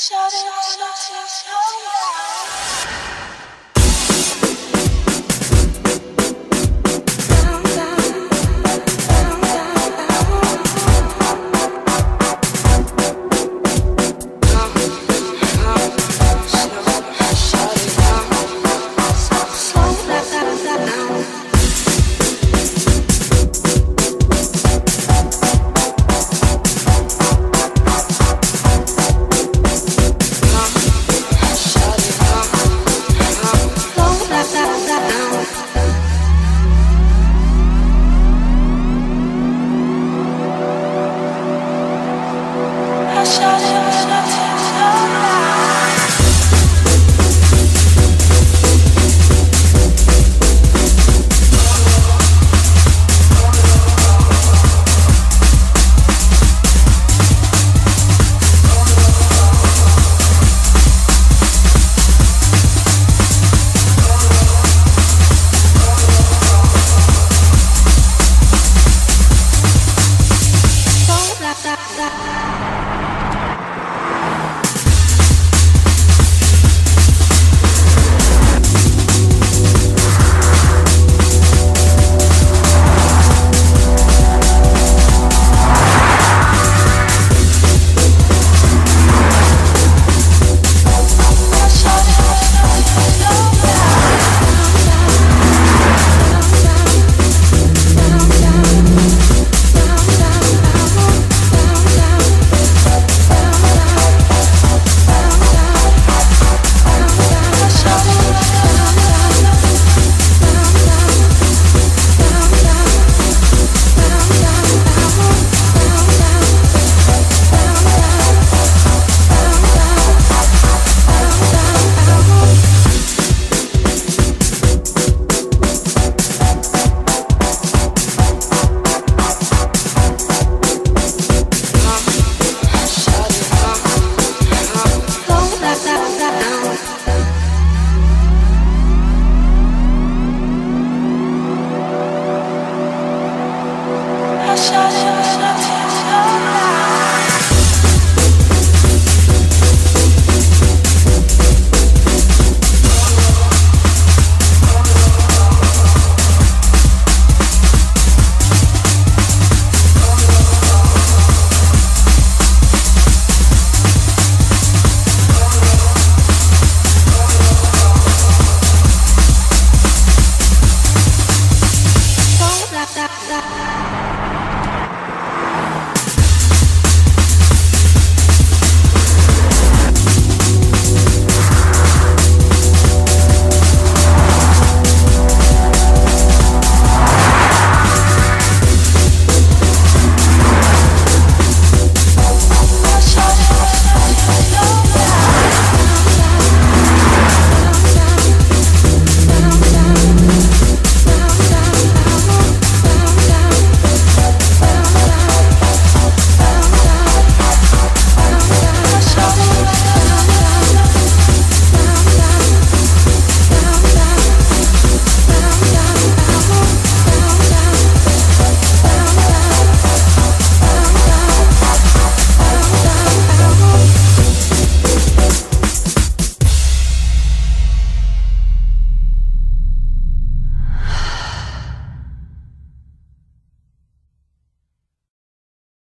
Shut it, shut it, shut it.